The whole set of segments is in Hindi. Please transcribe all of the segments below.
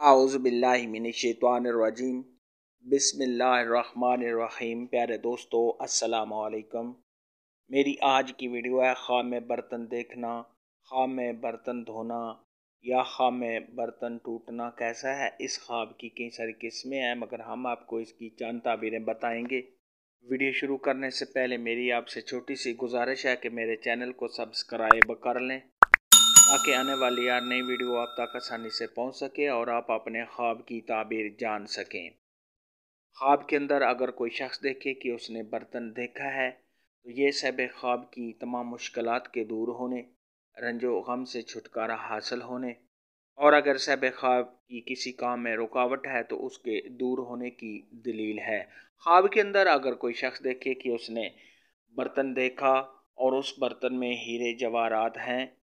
आउज़बिल्लिमिनशैतानरजीम बिस्मिल्लाहिर्रहमानिर्रहीम प्यारे दोस्तों, अस्सलाम वालेकुम मेरी आज की वीडियो है ख़्वाब में बर्तन देखना ख़्वाब में बर्तन धोना, या ख़्वाब में बर्तन टूटना, कैसा है, इस ख्वाब की कई सारी किस्में हैं, मगर हम आपको इसकी चंद ताबीरें बताएँगे। वीडियो शुरू करने से पहले मेरी आपसे छोटी सी गुजारिश है कि मेरे चैनल को सब्सक्राइब कर लें। ताकि आने वाली यार नई वीडियो आप तक आसानी से पहुँच सके और आप अपने ख्वाब की ताबीर जान सकें। ख्वाब के अंदर अगर कोई शख्स देखे कि उसने बर्तन देखा है तो ये सब ख्वाब की तमाम मुश्किल के दूर होने, रंजो गम से छुटकारा हासिल होने, और अगर सब ख्वाब की किसी काम में रुकावट है तो उसके दूर होने की दलील है। ख्वाब के अंदर अगर कोई शख्स देखे कि उसने बर्तन देखा और उस बर्तन में हीरे जवाहरात हैं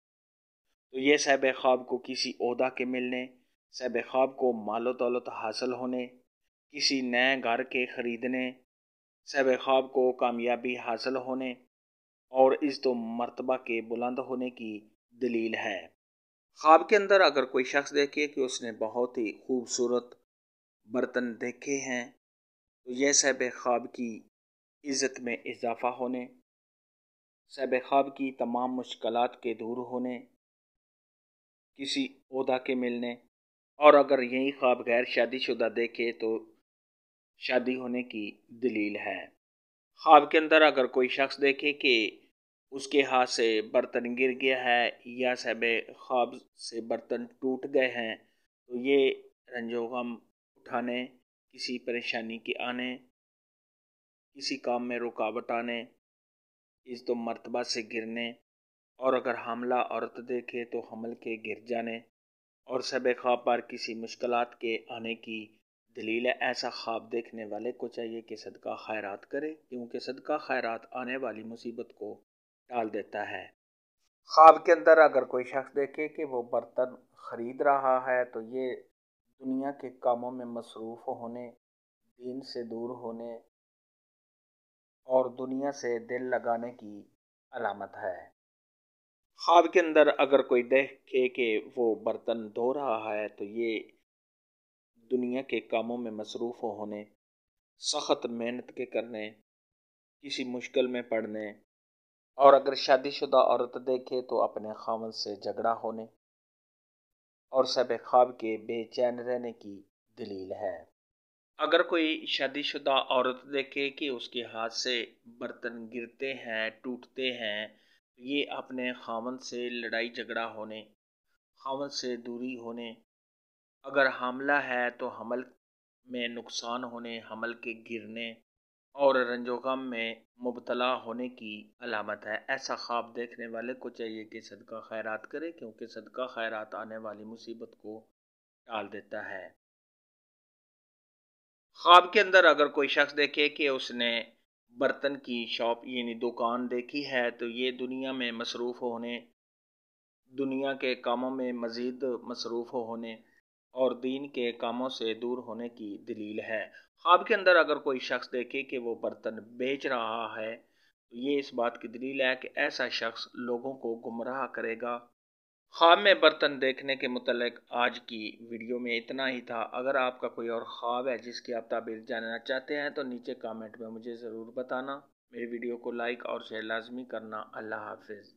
तो ये सहब ख्वाब को किसी अहदा के मिलने सहब ख्वाब को मालो दौलत हासिल होने, किसी नए घर के ख़रीदने सहब ख्वाब को कामयाबी हासिल होने और इस दो मरतबा के बुलंद होने की दलील है। ख्वाब के अंदर अगर कोई शख्स देखे कि उसने बहुत ही खूबसूरत बर्तन देखे हैं तो यह सहब ख्वाब की इज़्ज़त में इजाफ़ा होने सहब ख्वाब की तमाम मुश्किल के दूर होने किसी अहदा के मिलने। और अगर यही ख्वाब गैर शादीशुदा देखे तो शादी होने की दलील है। ख्वाब के अंदर अगर कोई शख्स देखे कि उसके हाथ से बर्तन गिर गया है या सब ख्वाब से बर्तन टूट गए हैं तो ये रंजो गम उठाने, किसी परेशानी के आने, किसी काम में रुकावट आने, इस दो मरतबा से गिरने और अगर हमला औरत देखे तो हमल के गिर जाने। और सब ख्वाब पर किसी मुश्किल के आने की दलील है। ऐसा ख्वाब देखने वाले को चाहिए कि सदका खैरात करे, क्योंकि सदका खैरात आने वाली मुसीबत को टाल देता है। ख्वाब के अंदर अगर कोई शख्स देखे कि वो बर्तन ख़रीद रहा है तो ये दुनिया के कामों में मसरूफ़ होने, दीन से दूर होने और दुनिया से दिल लगाने की अलामत है। ख्वाब के अंदर अगर कोई देखे कि वो बर्तन धो रहा है तो ये दुनिया के कामों में मसरूफ़ होने, सख्त मेहनत के करने, किसी मुश्किल में पड़ने, और अगर शादीशुदा औरत देखे तो अपने खामन से झगड़ा होने, और सब ख्वाब के बेचैन रहने की दलील है। अगर कोई शादीशुदा औरत देखे कि उसके हाथ से बर्तन गिरते हैं, टूटते हैं ये अपने खामन से लड़ाई झगड़ा होने, खामन से दूरी होने। अगर हमला है तो हमल में नुकसान होने, हमल के गिरने और रंजोगम में मुबतला होने की अलामत है। ऐसा ख्वाब देखने वाले को चाहिए कि सदका खैरात करे, क्योंकि सदका खैरात आने वाली मुसीबत को टाल देता है। ख्वाब के अंदर अगर कोई शख्स देखे कि उसने बर्तन की शॉप, यानी दुकान देखी है तो ये दुनिया में मसरूफ़ होने, दुनिया के कामों में मज़ीद मसरूफ़ होने और दीन के कामों से दूर होने की दलील है। ख्वाब के अंदर अगर कोई शख्स देखे कि वो बर्तन बेच रहा है तो ये इस बात की दलील है कि ऐसा शख्स लोगों को गुमराह करेगा ख्वाब में बर्तन देखने के मतलब आज की वीडियो में इतना ही था। अगर आपका कोई और ख्वाब है जिसकी आप ताबीर जानना चाहते हैं तो नीचे कमेंट में मुझे ज़रूर बताना। मेरी वीडियो को लाइक और शेयर लाजमी करना। अल्लाह हाफिज़।